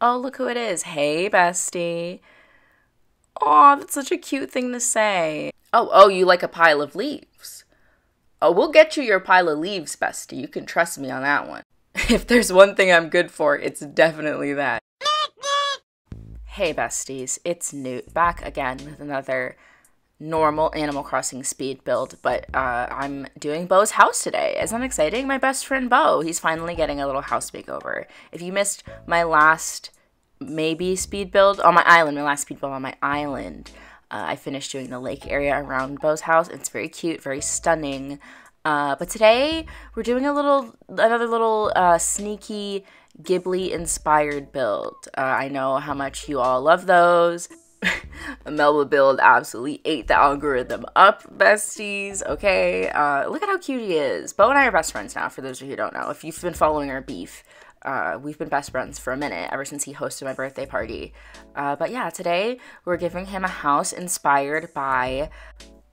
Oh, look who it is. Hey, bestie. Oh, that's such a cute thing to say. Oh, oh, you like a pile of leaves. Oh, we'll get you your pile of leaves, bestie. You can trust me on that one. if there's one thing I'm good for, it's definitely that. hey, besties. It's Noot back again with another normal Animal Crossing speed build, but uh, I'm doing Beau's house today. Isn't that exciting? My best friend Beau, he's finally getting a little house makeover. If you missed my last maybe speed build on my island, my last speed build on my island, uh, I finished doing the lake area around Beau's house. It's very cute, very stunning. Uh, but today we're doing a little, another little uh, sneaky Ghibli inspired build. Uh, I know how much you all love those. Melba build absolutely ate the algorithm up, besties. Okay, uh, look at how cute he is. Beau and I are best friends now. For those of you who don't know, if you've been following our beef, uh, we've been best friends for a minute ever since he hosted my birthday party. Uh, but yeah, today we're giving him a house inspired by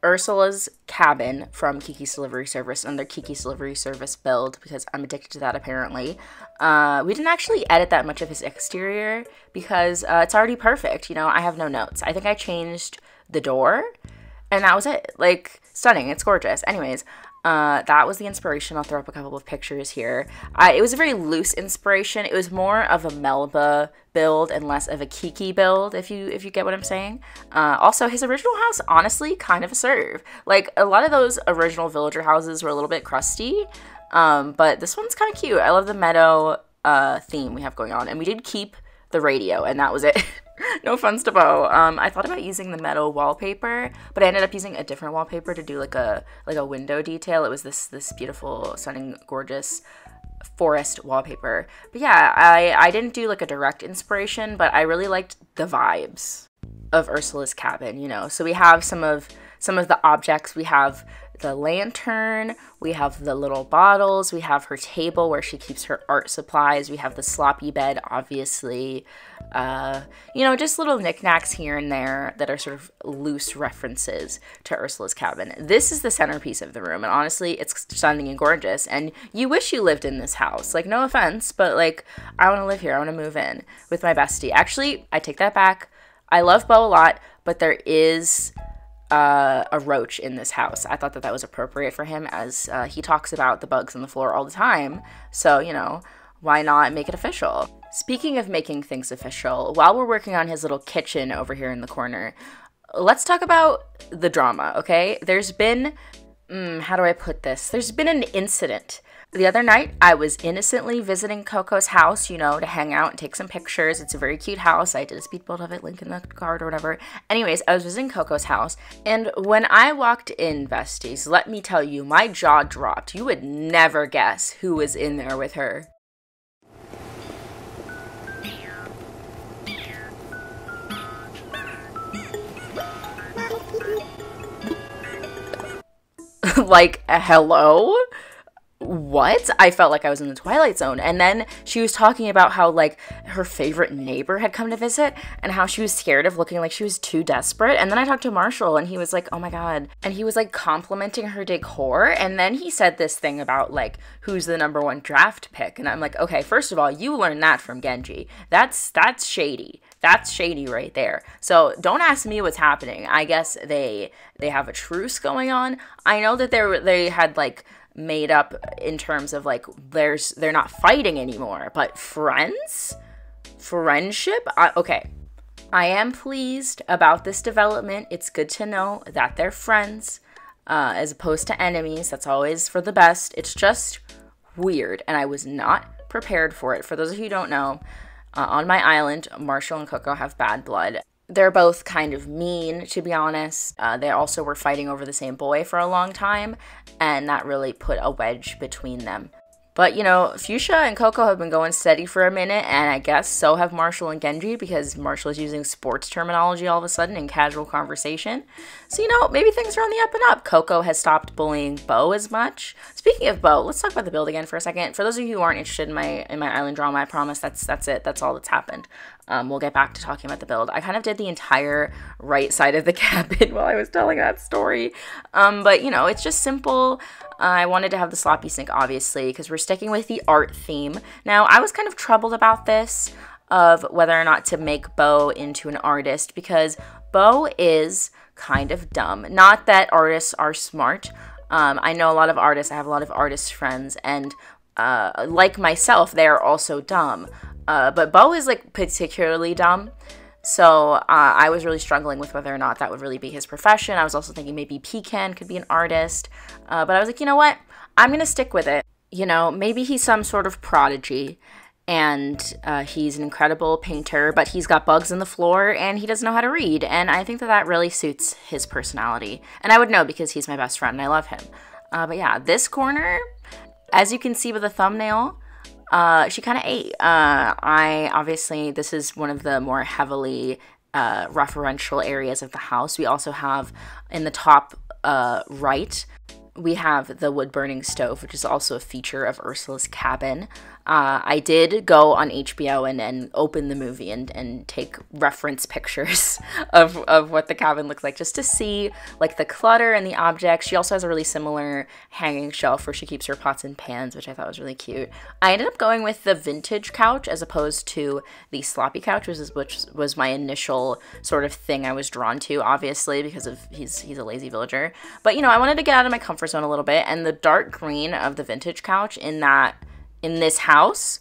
Ursula's cabin from Kiki's Delivery Service and their Kiki's Delivery Service build because I'm addicted to that apparently. Uh, we didn't actually edit that much of his exterior because uh, it's already perfect. You know, I have no notes. I think I changed the door and that was it. Like, stunning. It's gorgeous. Anyways, uh, that was the inspiration. I'll throw up a couple of pictures here. it was a very loose inspiration. It was more of a Melba build and less of a Kiki build, if you if you get what I'm saying. Uh, also, his original house, honestly, kind of a serve. Like a lot of those original villager houses were a little bit crusty, um, but this one's kind of cute. I love the meadow uh, theme we have going on, and we did keep the radio, and that was it. no fun to Beau. Um, I thought about using the metal wallpaper, but I ended up using a different wallpaper to do like a like a window detail. It was this this beautiful, stunning, gorgeous forest wallpaper. But yeah, I I didn't do like a direct inspiration, but I really liked the vibes of Ursula's cabin. You know, so we have some of some of the objects. We have the lantern, we have the little bottles, we have her table where she keeps her art supplies, we have the sloppy bed, obviously. Uh, you know, just little knickknacks here and there that are sort of loose references to Ursula's cabin. This is the centerpiece of the room, and honestly, it's stunning and gorgeous. And you wish you lived in this house. Like, no offense, but like, I want to live here. I want to move in with my bestie. Actually, I take that back. I love Beau a lot, but there is uh, a roach in this house. I thought that that was appropriate for him as uh, he talks about the bugs on the floor all the time. So, you know, why not make it official? Speaking of making things official, while we're working on his little kitchen over here in the corner, let's talk about the drama, okay? There's been, mm, how do I put this? There's been an incident the other night, I was innocently visiting Coco's house, you know, to hang out and take some pictures. It's a very cute house. I did a speed build of it, link in the card or whatever. Anyways, I was visiting Coco's house, and when I walked in, Vesties, let me tell you, my jaw dropped. You would never guess who was in there with her. like, hello? What? I felt like I was in the Twilight Zone. And then she was talking about how, like, her favorite neighbor had come to visit and how she was scared of looking like she was too desperate. And then I talked to Marshal and he was like, oh my God. And he was like complimenting her decor. And then he said this thing about, like, who's the number one draft pick. And I'm like, okay, first of all, you learned that from Genji. That's, that's shady. That's shady right there. So don't ask me what's happening. I guess they, they have a truce going on. I know that they were they had like made up in terms of like there's they're not fighting anymore, but friends, friendship. I, okay, I am pleased about this development. It's good to know that they're friends uh, as opposed to enemies. That's always for the best. It's just weird, and I was not prepared for it. For those of you who don't know, uh, on my island, Marshal and Coco have bad blood they're both kind of mean, to be honest. Uh, they also were fighting over the same boy for a long time, and that really put a wedge between them. But you know, Fuchsia and Coco have been going steady for a minute, and I guess so have Marshal and Genji because Marshal is using sports terminology all of a sudden in casual conversation. So you know, maybe things are on the up and up. Coco has stopped bullying Beau as much. Speaking of Beau, let's talk about the build again for a second. For those of you who aren't interested in my in my island drama, I promise that's that's it. That's all that's happened. Um, we'll get back to talking about the build. I kind of did the entire right side of the cabin while I was telling that story. Um, but, you know, it's just simple. Uh, I wanted to have the sloppy sink, obviously, because we're sticking with the art theme. Now, I was kind of troubled about this. Of whether or not to make Beau into an artist because Beau is kind of dumb. Not that artists are smart. Um, I know a lot of artists, I have a lot of artist friends, and uh, like myself, they are also dumb. Uh, but Beau is like particularly dumb. So uh, I was really struggling with whether or not that would really be his profession. I was also thinking maybe Pecan could be an artist. Uh, but I was like, you know what? I'm going to stick with it. You know, maybe he's some sort of prodigy and uh, he's an incredible painter, but he's got bugs in the floor and he doesn't know how to read. And I think that that really suits his personality. And I would know because he's my best friend and I love him. Uh, but yeah, this corner, as you can see with the thumbnail, uh, she kind of ate. Uh, I obviously, this is one of the more heavily uh, referential areas of the house. We also have in the top uh, right, we have the wood burning stove, which is also a feature of Ursula's cabin. Uh, I did go on HBO and, and open the movie and, and take reference pictures of, of what the cabin looks like just to see like the clutter and the objects. She also has a really similar hanging shelf where she keeps her pots and pans, which I thought was really cute. I ended up going with the vintage couch as opposed to the sloppy couch, which, is, which was my initial sort of thing I was drawn to, obviously, because of he's he's a lazy villager. But you know, I wanted to get out of my comfort zone a little bit, and the dark green of the vintage couch in that in this house,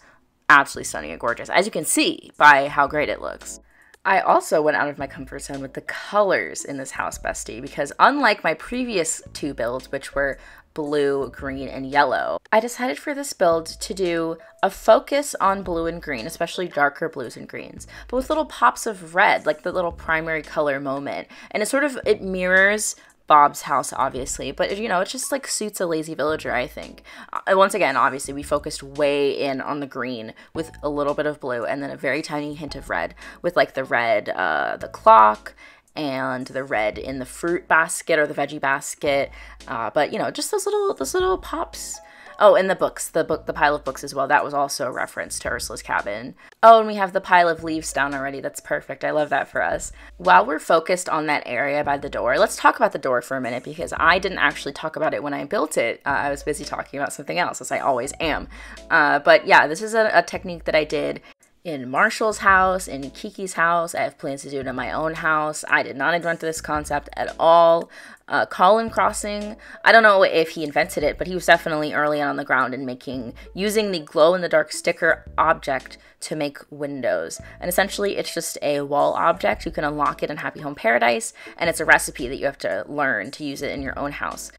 absolutely stunning and gorgeous, as you can see by how great it looks. I also went out of my comfort zone with the colors in this house, bestie, because unlike my previous two builds, which were blue, green, and yellow, I decided for this build to do a focus on blue and green, especially darker blues and greens, but with little pops of red, like the little primary color moment. And it sort of, it mirrors Bob's house, obviously, but you know, it just like suits a lazy villager, I think. Uh, once again, obviously, we focused way in on the green with a little bit of blue and then a very tiny hint of red with like the red, uh, the clock and the red in the fruit basket or the veggie basket. Uh, but you know, just those little, those little pops Oh, and the books, the book, the pile of books as well. That was also a reference to Ursula's cabin. Oh, and we have the pile of leaves down already. That's perfect. I love that for us. While we're focused on that area by the door, let's talk about the door for a minute because I didn't actually talk about it when I built it. Uh, I was busy talking about something else, as I always am. Uh, but yeah, this is a, a technique that I did in Marshal's house, in Kiki's house. I have plans to do it in my own house. I did not invent this concept at all. Uh, Colin Crossing, I don't know if he invented it, but he was definitely early on the ground in making, using the glow in the dark sticker object to make windows. And essentially, it's just a wall object. You can unlock it in Happy Home Paradise, and it's a recipe that you have to learn to use it in your own house.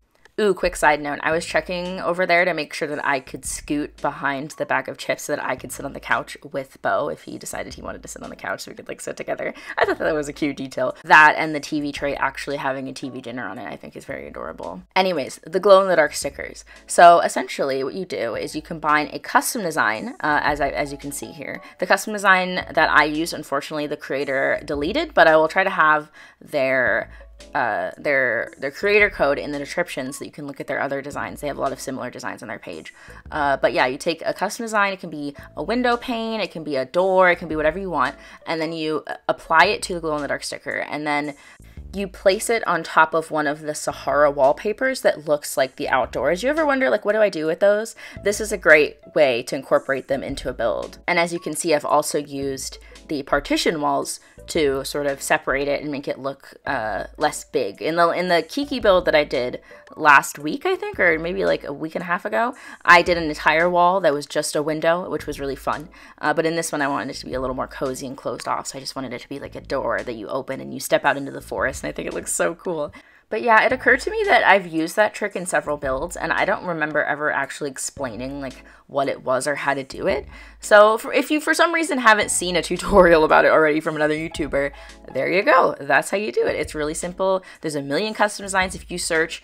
Ooh, quick side note. I was checking over there to make sure that I could scoot behind the bag of chips so that I could sit on the couch with Beau if he decided he wanted to sit on the couch so we could like sit together. I thought that was a cute detail. That and the TV tray actually having a TV dinner on it, I think is very adorable. Anyways, the glow in the dark stickers. So essentially what you do is you combine a custom design, uh, as, I, as you can see here. The custom design that I used, unfortunately, the creator deleted, but I will try to have their uh, their their creator code in the description so that you can look at their other designs. They have a lot of similar designs on their page. Uh, but yeah, you take a custom design. It can be a window pane, it can be a door, it can be whatever you want, and then you uh, apply it to the glow in the dark sticker, and then you place it on top of one of the Saharah wallpapers that looks like the outdoors. You ever wonder, like, what do I do with those? This is a great way to incorporate them into a build. And as you can see, I've also used the partition walls to sort of separate it and make it look uh, less big. In the in the Kiki build that I did last week, I think, or maybe like a week and a half ago, I did an entire wall that was just a window, which was really fun. Uh, but in this one, I wanted it to be a little more cozy and closed off, so I just wanted it to be like a door that you open and you step out into the forest, and I think it looks so cool. But yeah, it occurred to me that I've used that trick in several builds, and I don't remember ever actually explaining like what it was or how to do it. So for, if you for some reason haven't seen a tutorial about it already from another YouTuber, there you go. That's how you do it. It's really simple. There's a million custom designs if you search.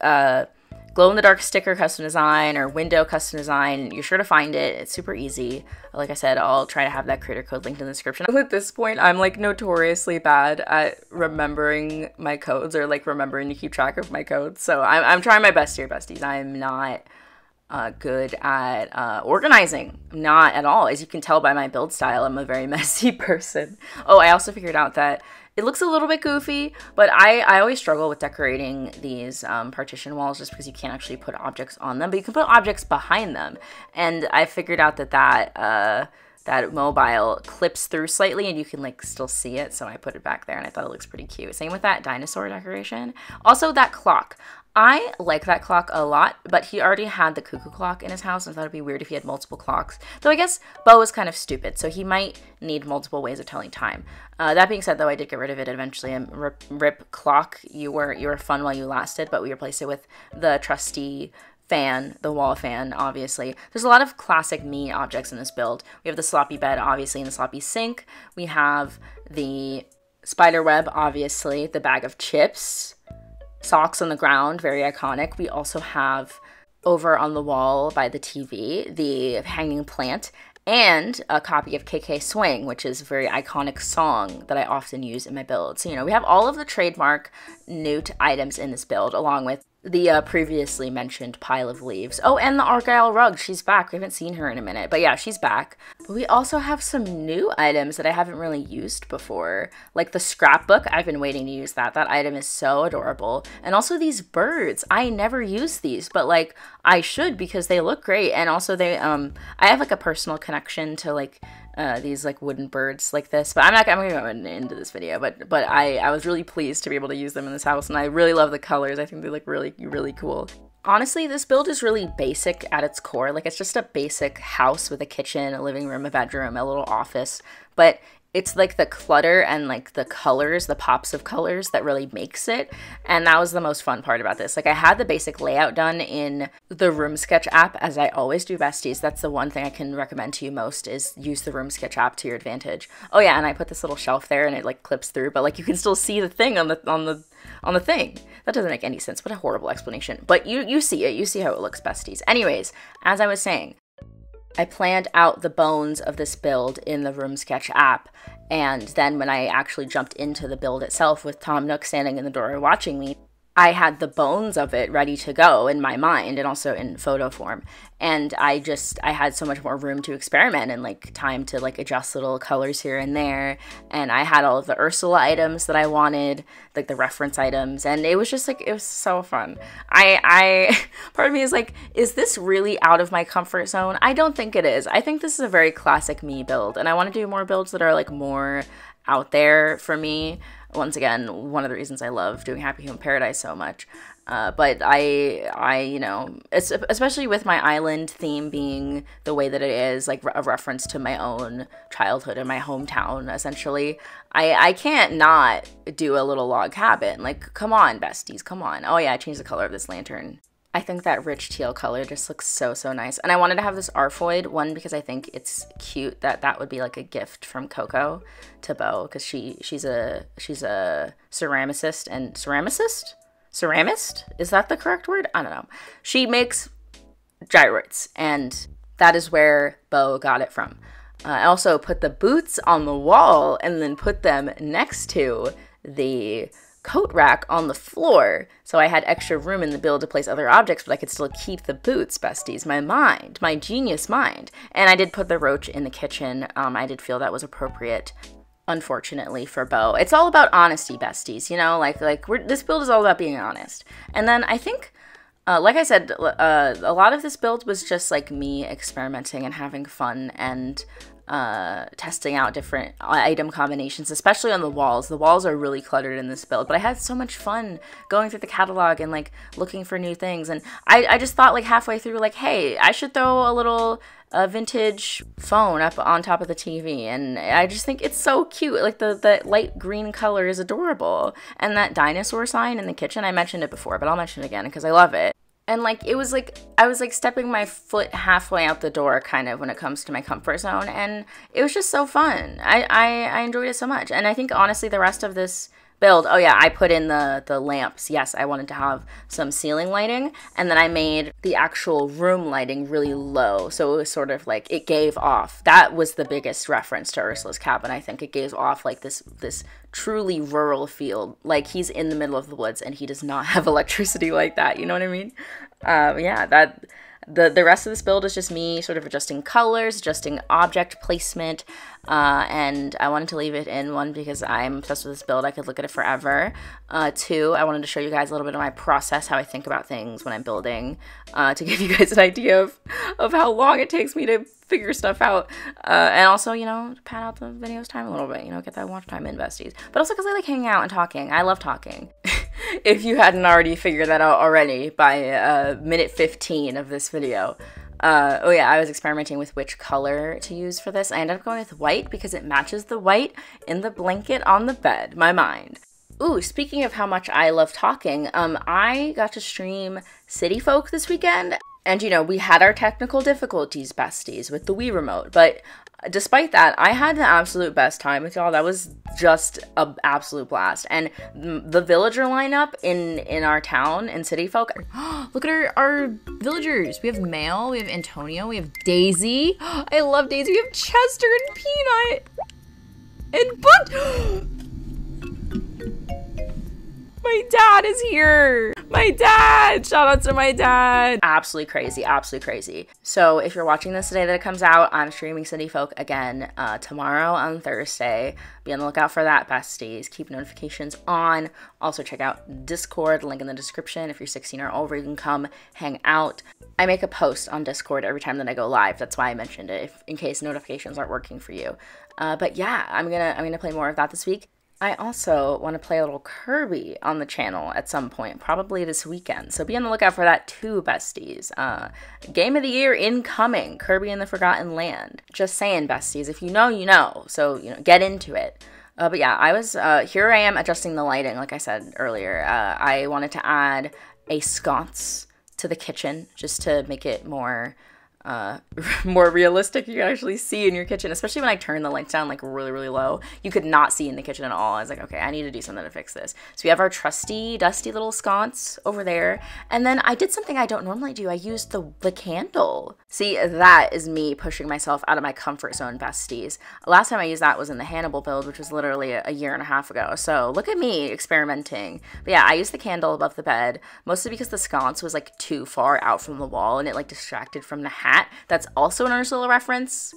Uh, glow in the dark sticker custom design or window custom design, you're sure to find it. It's super easy. Like I said, I'll try to have that creator code linked in the description. At this point, I'm like notoriously bad at remembering my codes or like remembering to keep track of my codes. So I'm, I'm trying my best here, besties. I'm not uh, good at uh, organizing. Not at all. As you can tell by my build style, I'm a very messy person. Oh, I also figured out that it looks a little bit goofy, but I, I always struggle with decorating these um, partition walls just because you can't actually put objects on them, but you can put objects behind them. And I figured out that that, uh, that mobile clips through slightly and you can like still see it. So I put it back there and I thought it looks pretty cute. Same with that dinosaur decoration. Also that clock. I like that clock a lot, but he already had the cuckoo clock in his house and thought it'd be weird if he had multiple clocks. Though I guess Beau is kind of stupid, so he might need multiple ways of telling time. Uh, that being said, though, I did get rid of it eventually. Um, rip, rip clock, you were you were fun while you lasted, but we replaced it with the trusty fan, the wall fan, obviously. There's a lot of classic me objects in this build. We have the sloppy bed, obviously, and the sloppy sink. We have the spider web, obviously, the bag of chips, socks on the ground, very iconic. We also have over on the wall by the TV the hanging plant and a copy of KK Swing, which is a very iconic song that I often use in my build. So, you know, we have all of the trademark Noot items in this build, along with the uh, previously mentioned pile of leaves. Oh, and the Argyle rug. She's back. We haven't seen her in a minute. But yeah, she's back. But we also have some new items that I haven't really used before. Like the scrapbook. I've been waiting to use that. That item is so adorable. And also these birds. I never use these, but like I should because they look great. And also they um I have like a personal connection to like uh, these like wooden birds like this. But I'm not I'm gonna go into this video. But but I I was really pleased to be able to use them in this house, and I really love the colors. I think they look really really cool. Honestly, this build is really basic at its core. Like, it's just a basic house with a kitchen, a living room, a bedroom, a little office. But it's like the clutter and like the colors, the pops of colors that really makes it. And that was the most fun part about this. Like I had the basic layout done in the Room Sketch app as I always do besties. That's the one thing I can recommend to you most is use the Room Sketch app to your advantage. Oh yeah, and I put this little shelf there and it like clips through, but like you can still see the thing on the on the on the thing. That doesn't make any sense. What a horrible explanation. But you you see it. You see how it looks besties. Anyways, as I was saying, I planned out the bones of this build in the Room Sketch app. And then when I actually jumped into the build itself with Tom Nook standing in the door watching me, I had the bones of it ready to go in my mind and also in photo form. And I just I had so much more room to experiment and like time to like adjust little colors here and there. And I had all of the Ursula items that I wanted, like the reference items, and it was just like it was so fun. I I part of me is like, is this really out of my comfort zone? I don't think it is. I think this is a very classic me build, and I want to do more builds that are like more out there for me once again, one of the reasons I love doing Happy Home Paradise so much. Uh, but I, I, you know, especially with my island theme being the way that it is, like a reference to my own childhood and my hometown, essentially. I, I can't not do a little log cabin. Like, come on, besties, come on. Oh yeah, I changed the color of this lantern. I think that rich teal color just looks so, so nice. And I wanted to have this Arfoid one because I think it's cute that that would be like a gift from Coco to Beau because she she's a she's a ceramicist and ceramicist? Ceramist? Is that the correct word? I don't know. She makes gyroids and that is where Beau got it from. Uh, I also put the boots on the wall and then put them next to the coat rack on the floor, so I had extra room in the build to place other objects, but I could still keep the boots, besties. My mind, my genius mind. And I did put the roach in the kitchen. Um, I did feel that was appropriate. Unfortunately for Beau, it's all about honesty, besties. You know, like like this build is all about being honest. And then I think uh, like I said, uh, a lot of this build was just like me experimenting and having fun and uh, testing out different item combinations, especially on the walls. The walls are really cluttered in this build, but I had so much fun going through the catalog and like looking for new things. And I, I just thought like halfway through, like, hey, I should throw a little a vintage phone up on top of the TV and I just think it's so cute. Like the the light green color is adorable. And that dinosaur sign in the kitchen, I mentioned it before, but I'll mention it again because I love it and like it was like I was like stepping my foot halfway out the door kind of when it comes to my comfort zone and it was just so fun. I I, I enjoyed it so much. And I think honestly the rest of this build, oh yeah, I put in the the lamps. Yes, I wanted to have some ceiling lighting and then I made the actual room lighting really low. So it was sort of like it gave off. That was the biggest reference to Ursula's cabin. I think it gave off like this this truly rural feel. Like he's in the middle of the woods and he does not have electricity like that. You know what I mean? Um, yeah, that the the rest of this build is just me sort of adjusting colors, adjusting object placement, uh, and I wanted to leave it in one because I'm obsessed with this build. I could look at it forever. Uh, two, I wanted to show you guys a little bit of my process, how I think about things when I'm building, uh, to give you guys an idea of of how long it takes me to figure stuff out, uh, and also you know to pad out the videos time a little bit, you know get that watch time in besties, but also because I like hanging out and talking. I love talking. if you hadn't already figured that out already by uh, minute 15 of this video. Uh, oh yeah, I was experimenting with which color to use for this. I ended up going with white because it matches the white in the blanket on the bed, my mind. Ooh, speaking of how much I love talking, um, I got to stream City Folk this weekend. And you know, we had our technical difficulties, besties, with the Wii remote, but despite that, I had the absolute best time with y'all. That was just an absolute blast. And the villager lineup in in our town in City Folk. Look at our our villagers. We have Maelle, we have Antonio, we have Daisy. I love Daisy. We have Chester and Peanut. And Bud. My dad is here. My dad. Shout out to my dad. Absolutely crazy. Absolutely crazy. So if you're watching this today that it comes out, I'm streaming City Folk again uh, tomorrow on Thursday. Be on the lookout for that, besties. Keep notifications on. Also check out Discord, link in the description. If you're 16 or over, you can come hang out. I make a post on Discord every time that I go live. That's why I mentioned it, if, in case notifications aren't working for you. Uh, but yeah, I'm gonna I'm gonna play more of that this week. I also want to play a little Kirby on the channel at some point, probably this weekend. So be on the lookout for that too, besties. Uh, game of the year incoming, Kirby in the Forgotten Land. Just saying, besties. If you know, you know. So you know, get into it. Uh, but yeah, I was uh, here. I am adjusting the lighting, like I said earlier. Uh, I wanted to add a sconce to the kitchen just to make it more uh, more realistic you can actually see in your kitchen, especially when I turn the lights down like really, really low. You could not see in the kitchen at all. I was like, okay, I need to do something to fix this. So we have our trusty, dusty little sconce over there. And then I did something I don't normally do. I used the, the candle. See, that is me pushing myself out of my comfort zone, besties. Last time I used that was in the Hannibal build, which was literally a, year and a half ago. So look at me experimenting. But yeah, I used the candle above the bed, mostly because the sconce was like too far out from the wall and it like distracted from the hat hat. That's also an Ursula reference.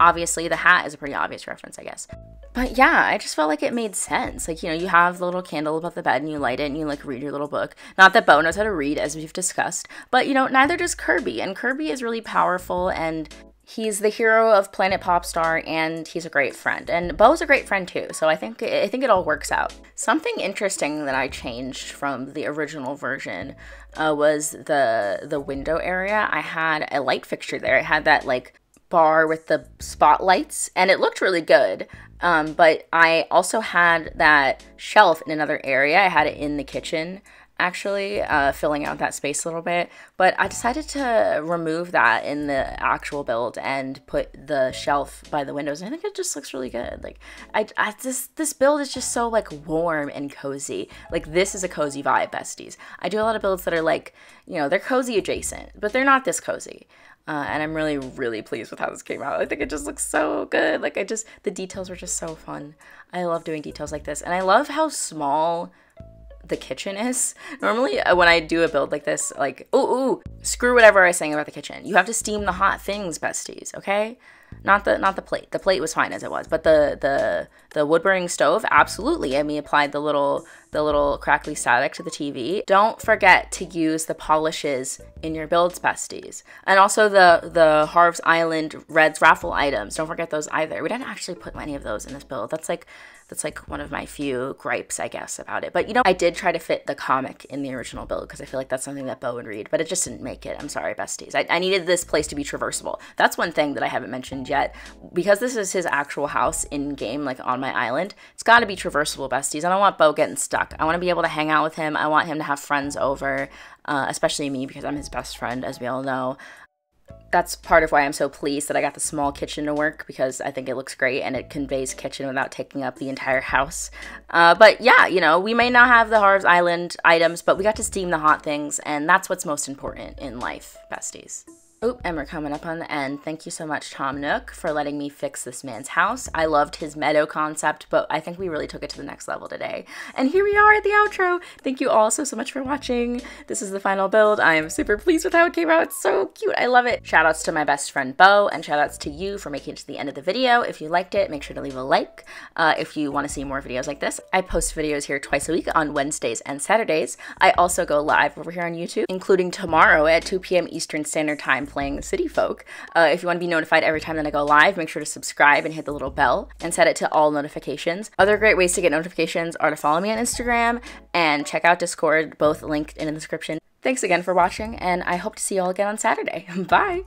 Obviously, the hat is a pretty obvious reference, I guess. But yeah, I just felt like it made sense. Like, you know, you have the little candle above the bed and you light it and you like read your little book. Not that Beau knows how to read, as we've discussed, but you know, neither does Kirby. And Kirby is really powerful and he's the hero of Planet Popstar and he's a great friend. And Beau's a great friend too. So I think I think it all works out. Something interesting that I changed from the original version uh, was the the window area. I had a light fixture there. It had that like bar with the spotlights and it looked really good. Um, but I also had that shelf in another area. I had it in the kitchen actually, uh, filling out that space a little bit. But I decided to remove that in the actual build and put the shelf by the windows. I think it just looks really good. Like, I, I this this build is just so like warm and cozy. Like this is a cozy vibe, besties. I do a lot of builds that are like, you know, they're cozy adjacent, but they're not this cozy. Uh, and I'm really, really pleased with how this came out. I think it just looks so good. Like, I just, the details were just so fun. I love doing details like this. And I love how small the kitchen is. Normally, uh, when I do a build like this, like, ooh, ooh, screw whatever I was saying about the kitchen. You have to steam the hot things, besties, okay? Not the not the plate. The plate was fine as it was, but the the the wood burning stove, absolutely. And we applied the little the little crackly static to the TV. Don't forget to use the polishes in your builds, besties, and also the the Harv's Island Redd's raffle items. Don't forget those either. We didn't actually put any of those in this build. That's like that's like one of my few gripes, I guess, about it. But you know, I did try to fit the comic in the original build because I feel like that's something that Beau would read, but it just didn't make it. I'm sorry, besties. I, I needed this place to be traversable. That's one thing that I haven't mentioned yet. Because this is his actual house in game, like on my island, it's got to be traversable, besties. I don't want Beau getting stuck. I want to be able to hang out with him. I want him to have friends over, uh, especially me because I'm his best friend, as we all know that's part of why I'm so pleased that I got the small kitchen to work because I think it looks great and it conveys kitchen without taking up the entire house. Uh, but yeah, you know, we may not have the Harv's Island items, but we got to steam the hot things, and that's what's most important in life, besties. Oh, and we're coming up on the end. Thank you so much, Tom Nook, for letting me fix this man's house. I loved his meadow concept, but I think we really took it to the next level today. And here we are at the outro. Thank you all so, so much for watching. This is the final build. I am super pleased with how it came out. It's so cute. I love it. Shoutouts to my best friend, Beau, and shoutouts to you for making it to the end of the video. If you liked it, make sure to leave a like. Uh, if you want to see more videos like this, I post videos here twice a week on Wednesdays and Saturdays. I also go live over here on YouTube, including tomorrow at 2 p.m. Eastern Standard Time playing City Folk. Uh, if you want to be notified every time that I go live, make sure to subscribe and hit the little bell and set it to all notifications. Other great ways to get notifications are to follow me on Instagram and check out Discord, both linked in the description. Thanks again for watching, and I hope to see you all again on Saturday. Bye!